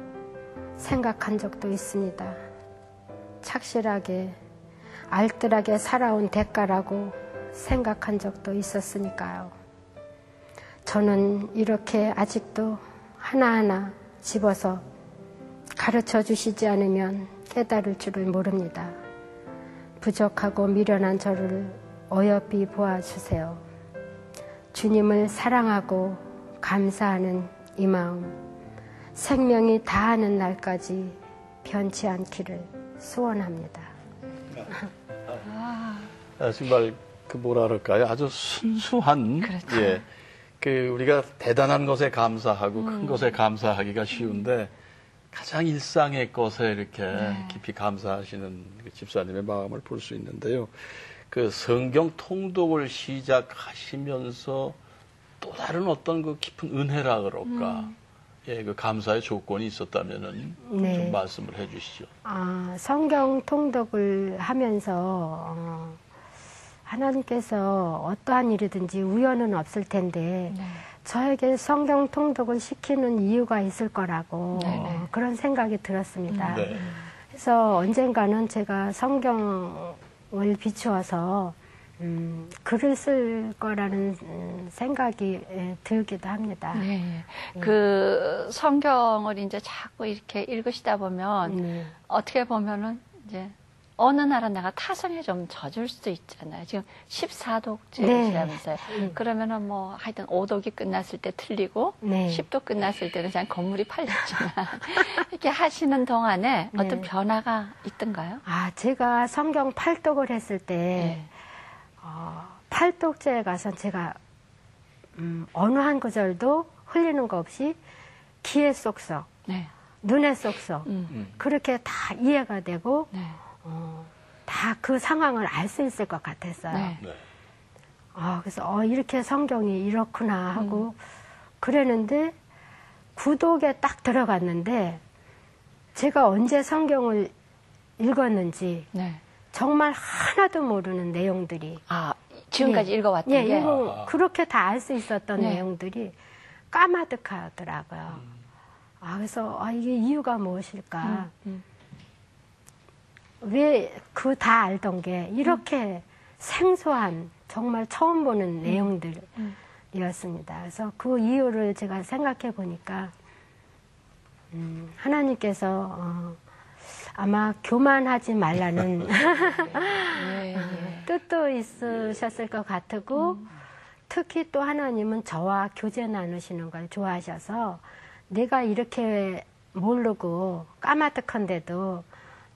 D: 생각한 적도 있습니다. 착실하게, 알뜰하게 살아온 대가라고 생각한 적도 있었으니까요. 저는 이렇게 아직도 하나하나 집어서 가르쳐 주시지 않으면 깨달을 줄을 모릅니다. 부족하고 미련한 저를 어여삐 보아주세요. 주님을 사랑하고 감사하는 이 마음, 생명이 다하는 날까지 변치 않기를 소원합니다.
A: 아, 정말 그 뭐라 그럴까요? 아주 순수한
B: 그렇죠.
A: 예. 그 우리가 대단한 것에 감사하고 큰 것에 감사하기가 쉬운데 가장 일상의 것에 이렇게 깊이 감사하시는 그 집사님의 마음을 볼 수 있는데요. 그 성경 통독을 시작하시면서 또 다른 어떤 그 깊은 은혜라 그럴까? 예, 그 감사의 조건이 있었다면은
D: 네.
A: 좀 말씀을 해 주시죠.
D: 아, 성경 통독을 하면서 어, 하나님께서 어떠한 일이든지 우연은 없을 텐데
B: 네.
D: 저에게 성경 통독을 시키는 이유가 있을 거라고
B: 네네.
D: 어, 그런 생각이 들었습니다.
A: 네.
D: 그래서 언젠가는 제가 성경을 비추어서 음, 글을 쓸 거라는 음, 생각이 예, 들기도 합니다.
B: 네. 그 성경을 이제 자꾸 이렇게 읽으시다 보면
D: 네.
B: 어떻게 보면은 이제 어느 나라 내가 타성에 좀 젖을 수도 있잖아요. 지금 14독째시라면서요.
D: 네.
B: 그러면은 뭐 하여튼 5독이 끝났을 때 틀리고
D: 네.
B: 10독 끝났을 때는 그냥 건물이 팔렸지만 이렇게 하시는 동안에
D: 네.
B: 어떤 변화가 있던가요?
D: 아, 제가 성경 팔독을 했을 때
B: 네.
D: 어, 팔독제에 가서 제가 음, 어느 한 구절도 흘리는 거 없이 귀에 쏙쏙,
B: 네.
D: 눈에 쏙쏙
B: 음.
A: 음.
D: 그렇게 다 이해가 되고
B: 네.
D: 어, 다그 상황을 알 수 있을 것 같았어요.
B: 네.
A: 네.
D: 아, 그래서 어, 이렇게 성경이 이렇구나 하고 그랬는데 구독에 딱 들어갔는데 제가 언제 성경을 읽었는지
B: 네.
D: 정말 하나도 모르는 내용들이
B: 아, 지금까지
D: 예.
B: 읽어왔던
D: 예,
B: 게
D: 이거 그렇게 다 알 수 있었던
B: 네.
D: 내용들이 까마득하더라고요. 아, 그래서 아, 이게 이유가 무엇일까?
B: 음.
D: 왜그 다 알던 게 이렇게 생소한 정말 처음 보는 내용들이었습니다. 그래서 그 이유를 제가 생각해 보니까 음, 하나님께서 어, 아마 교만하지 말라는
B: 예, 예.
D: 뜻도 있으셨을 것 같고 특히 또 하나님은 저와 교제 나누시는 걸 좋아하셔서 내가 이렇게 모르고 까마득한데도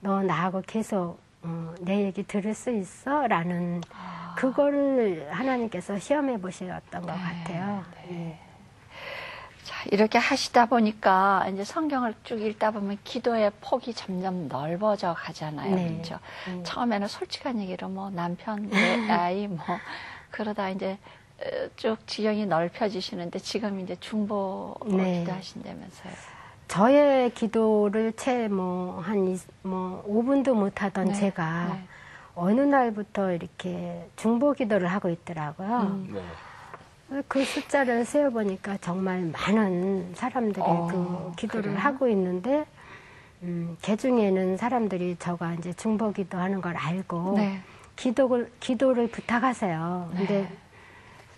D: 너 나하고 계속 어, 내 얘기 들을 수 있어? 라는 그거를 하나님께서 시험해 보셨던 것
B: 네,
D: 같아요.
B: 네. 자, 이렇게 하시다 보니까 이제 성경을 쭉 읽다 보면 기도의 폭이 점점 넓어져 가잖아요.
D: 네.
B: 그렇죠?
D: 음.
B: 처음에는 솔직한 얘기로 뭐 남편, 내 아이 뭐 그러다 이제 어, 쭉 지경이 넓혀지시는데 지금 이제 중보로
D: 네.
B: 기도하신다면서요.
D: 저의 기도를 채 뭐 한뭐 5분도 못 하던
B: 네,
D: 제가
B: 네.
D: 어느 날부터 이렇게 중보 기도를 하고 있더라고요.
B: 음.
A: 네.
D: 그 숫자를 세어보니까 정말 많은 사람들이
B: 어,
D: 그 기도를
B: 그래요?
D: 하고 있는데, 음, 개 중에는 사람들이 저가 이제 중보 기도 하는 걸 알고,
B: 네.
D: 기도를, 기도를 부탁하세요. 근데,
B: 네.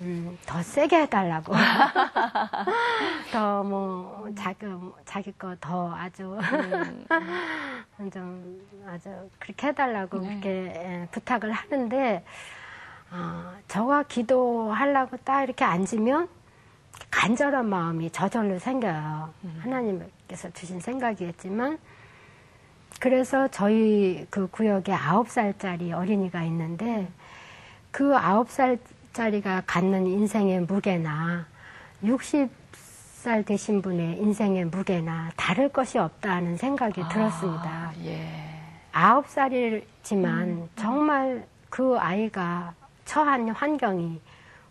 D: 음, 더 세게 해달라고. 더 뭐, 자기, 자기 거 더 아주, 좀 아주 그렇게 해달라고
B: 네.
D: 그렇게 예, 부탁을 하는데, 아, 저와 기도하려고 딱 이렇게 앉으면 간절한 마음이 저절로 생겨요. 하나님께서 주신 생각이었지만, 그래서 저희 그 구역에 아홉 살짜리 어린이가 있는데, 그 아홉 살짜리가 갖는 인생의 무게나, 60살 되신 분의 인생의 무게나 다를 것이 없다는 생각이 들었습니다.
B: 아, 예.
D: 아홉 살이지만 정말 그 아이가 처한 환경이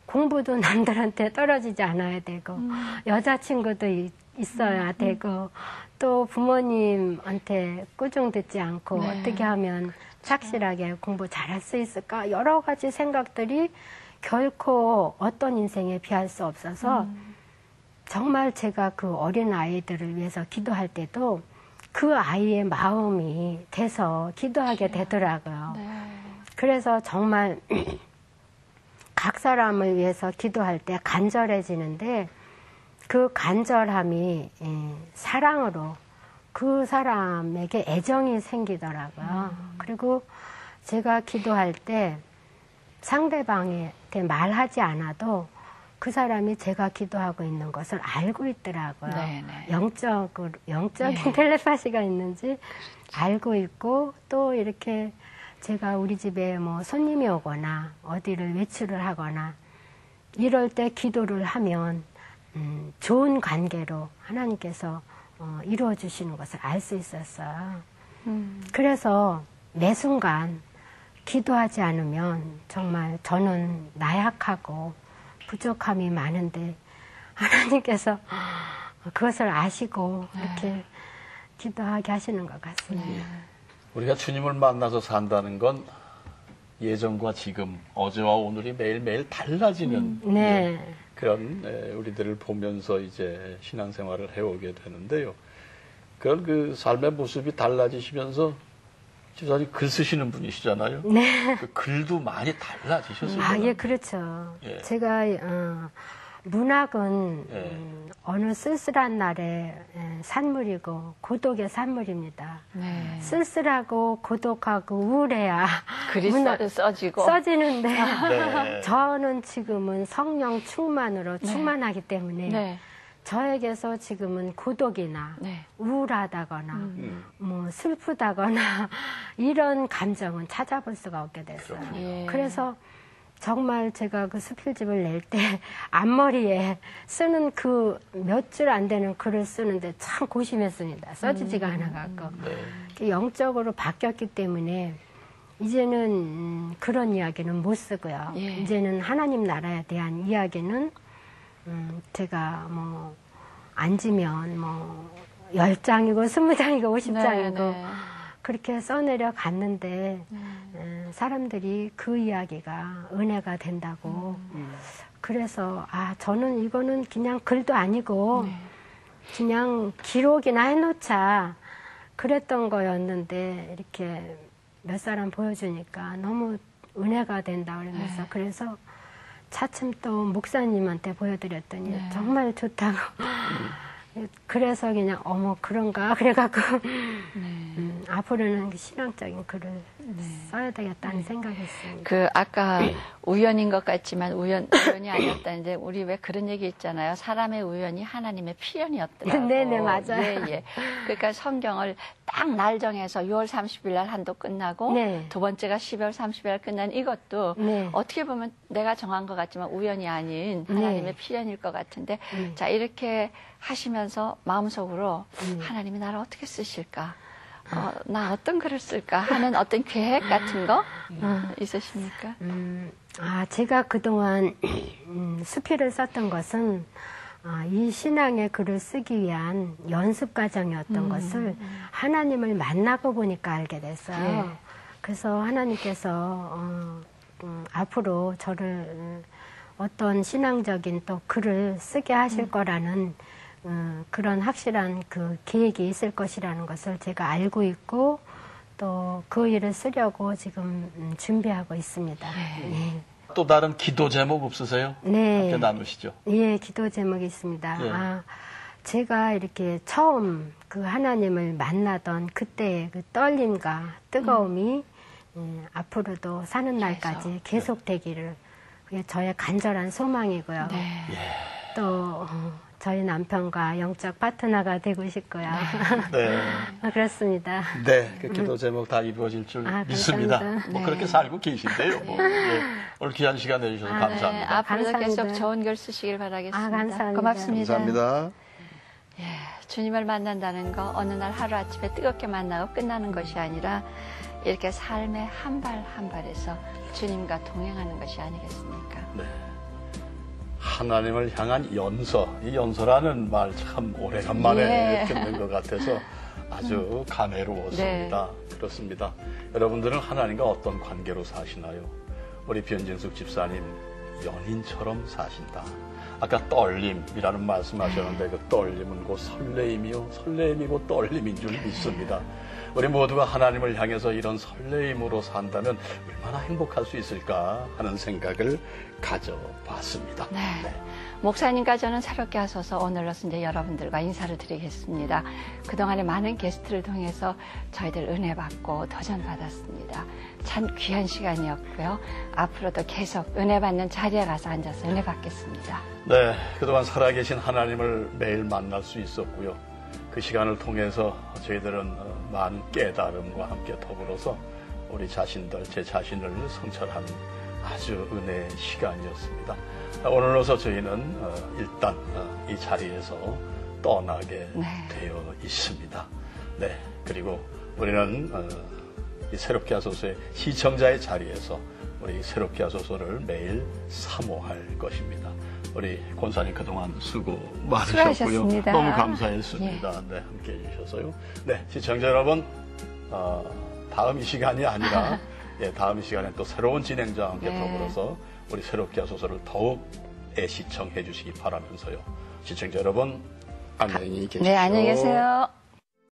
D: 공부도 남들한테 떨어지지 않아야 되고 여자친구도 이- 있어야 되고 또 부모님한테 꾸중 듣지 않고
B: 네.
D: 어떻게 하면 착실하게 공부 잘할 수 있을까 여러 가지 생각들이 결코 어떤 인생에 비할 수 없어서 정말 제가 그 어린 아이들을 위해서 기도할 때도 그 아이의 마음이 돼서 기도하게 되더라고요.
B: 네.
D: 그래서 정말 각 사람을 위해서 기도할 때 간절해지는데 그 간절함이 예, 사랑으로 그 사람에게 애정이 생기더라고요. 그리고 제가 기도할 때 상대방한테 말하지 않아도 그 사람이 제가 기도하고 있는 것을 알고 있더라고요.
B: 네, 네.
D: 영적으로 영적인
B: 네.
D: 텔레파시가 있는지 알고 있고 또 이렇게 제가 우리 집에 뭐 손님이 오거나 어디를 외출을 하거나 이럴 때 기도를 하면 음, 좋은 관계로 하나님께서 어, 이루어 주시는 것을 알 수 있었어요.
B: 음.
D: 그래서 매 순간 기도하지 않으면 정말 저는 나약하고 부족함이 많은데 하나님께서 그것을 아시고 이렇게 기도하게 하시는 것 같습니다.
A: 우리가 주님을 만나서 산다는 건 예전과 지금, 어제와 오늘이 매일매일 달라지는
D: 네.
A: 예, 그런 예, 우리들을 보면서 이제 신앙생활을 해오게 되는데요. 그런 그 삶의 모습이 달라지시면서 집사님 글 쓰시는 분이시잖아요.
D: 네.
A: 그 글도 많이 달라지셨어요.
D: 아, 예, 그렇죠.
A: 예.
D: 제가, 어, 문학은
A: 예.
D: 음, 어느 쓸쓸한 날에 예, 산물이고 고독의 산물입니다.
B: 네.
D: 쓸쓸하고 고독하고 우울해야
B: 글이
D: 문학-
B: 써, 써지고.
D: 써지는데
A: 네.
D: 저는 지금은 성령 충만으로 충만하기 때문에
B: 네.
D: 저에게서 지금은 고독이나
B: 네.
D: 우울하다거나
A: 음.
D: 뭐 슬프다거나 이런 감정은 찾아볼 수가 없게 됐어요.
A: 그렇군요.
B: 예.
D: 그래서 정말 제가 그 수필집을 낼 때 앞머리에 쓰는 그 몇 줄 안 되는 글을 쓰는데 참 고심했습니다. 써지지가 않아 갖고.
A: 네.
D: 영적으로 바뀌었기 때문에 이제는 음, 그런 이야기는 못 쓰고요.
B: 예.
D: 이제는 하나님 나라에 대한 이야기는 음, 제가 뭐 앉으면 뭐 열장이고 스무 장이고 오십 장이고
B: 네, 네.
D: 그렇게 써내려 갔는데 음, 사람들이 그 이야기가 은혜가 된다고 그래서 아 저는 이거는 그냥 글도 아니고
B: 네.
D: 그냥 기록이나 해놓자 그랬던 거였는데 이렇게 몇 사람 보여주니까 너무 은혜가 된다 그러면서
B: 네.
D: 그래서 차츰 또 목사님한테 보여드렸더니
B: 네.
D: 정말 좋다고 그래서 그냥 어머 그런가 그래갖고
B: 네.
D: 음, 앞으로는 신앙적인 글을 써야 되겠다는 생각이 있습니다.
B: 그 아까 우연인 것 같지만 우연 우연이 아니었다는데 우리 왜 그런 얘기 있잖아요. 사람의 우연이 하나님의 필연이었더라고.
D: 네네, 맞아요.
B: 예, 예. 그러니까 성경을 딱 날 정해서 6월 30일 날 한도 끝나고
D: 네.
B: 두 번째가 12월 30일 날 끝난 이것도
D: 네.
B: 어떻게 보면 내가 정한 것 같지만 우연이 아닌
D: 네.
B: 하나님의 필연일 것 같은데
D: 네.
B: 자 이렇게 하시면서 마음속으로
D: 네.
B: 하나님이 나를 어떻게 쓰실까? 어, 나 어떤 글을 쓸까 하는 어떤 계획 같은 거 어, 있으십니까?
D: 음, 아, 제가 그동안 음, 수필을 썼던 것은 아, 이 신앙의 글을 쓰기 위한 연습 과정이었던
B: 음,
D: 것을 하나님을 만나고 보니까 알게 됐어요.
B: 네.
D: 그래서 하나님께서 어, 음, 앞으로 저를 음, 어떤 신앙적인 또 글을 쓰게 하실
B: 음.
D: 거라는 어, 그런 확실한 그 계획이 있을 것이라는 것을 제가 알고 있고 또 그 일을 쓰려고 지금 음, 준비하고 있습니다. 네.
A: 또 다른 기도 제목 없으세요?
D: 네.
A: 함께 나누시죠.
D: 예, 기도 제목이 있습니다.
A: 예.
D: 아, 제가 이렇게 처음 그 하나님을 만나던 그때의 그 떨림과 뜨거움이 예, 앞으로도 사는 날까지 계속되기를 그게 저의 간절한 소망이고요.
B: 네.
D: 또 어, 저희 남편과 영적 파트너가 되고 싶고요.
A: 네.
D: 그렇습니다.
A: 네, 그 기도 제목 다 이루어질 줄
D: 아,
A: 믿습니다.
D: 감사합니다.
A: 뭐
B: 네.
A: 그렇게 살고 계신데요. 뭐. 예. 오늘 귀한 시간 내주셔서
D: 아,
A: 감사합니다.
B: 네, 앞으로도
D: 감사합니다.
B: 계속 좋은 글 쓰시길 바라겠습니다.
D: 아, 감사합니다.
B: 고맙습니다.
A: 감사합니다.
B: 예, 주님을 만난다는 거 어느 날 하루아침에 뜨겁게 만나고 끝나는 것이 아니라 이렇게 삶의 한 발 한 발에서 주님과 동행하는 것이 아니겠습니까?
A: 네. 하나님을 향한 연서, 이 연서라는 말 참 오래간만에
B: 예.
A: 듣는 것 같아서 아주 감회로웠습니다.
B: 네.
A: 그렇습니다. 여러분들은 하나님과 어떤 관계로 사시나요? 우리 변진숙 집사님, 연인처럼 사신다. 아까 떨림이라는 말씀하셨는데 그 떨림은 곧 설레임이요. 설레임이 곧 떨림인 줄 믿습니다. 우리 모두가 하나님을 향해서 이런 설레임으로 산다면 얼마나 행복할 수 있을까 하는 생각을 가져봤습니다.
B: 네. 목사님과 저는 새롭게 하셔서 오늘로서 이제 여러분들과 인사를 드리겠습니다. 그동안에 많은 게스트를 통해서 저희들 은혜 받고 도전 받았습니다. 참 귀한 시간이었고요. 앞으로도 계속 은혜 받는 자리에 가서 앉아서 은혜 받겠습니다.
A: 네, 그동안 살아계신 하나님을 매일 만날 수 있었고요. 그 시간을 통해서 저희들은 어, 많은 깨달음과 함께 더불어서 우리 자신들, 제 자신을 성찰하는 아주 은혜의 시간이었습니다. 아, 오늘로서 저희는 어, 일단 어, 이 자리에서 떠나게
B: 네.
A: 되어 있습니다. 네, 그리고 우리는 어, 이 새롭게 하소서의 시청자의 자리에서 우리 새롭게 하소서를 매일 사모할 것입니다. 우리 권사님 그동안 수고 많으셨고요.
B: 수고하셨습니다.
A: 너무 감사했습니다. 네, 함께 해주셔서요. 네, 시청자 여러분, 어, 다음 이 시간이 아니라 예, 다음 이 시간에 또 새로운 진행자와 함께
B: 네.
A: 더불어서 우리 새롭게 하소서를 더욱 애시청해 주시기 바라면서요. 시청자 여러분, 안녕히 계십시오.
B: 네, 안녕히 계세요.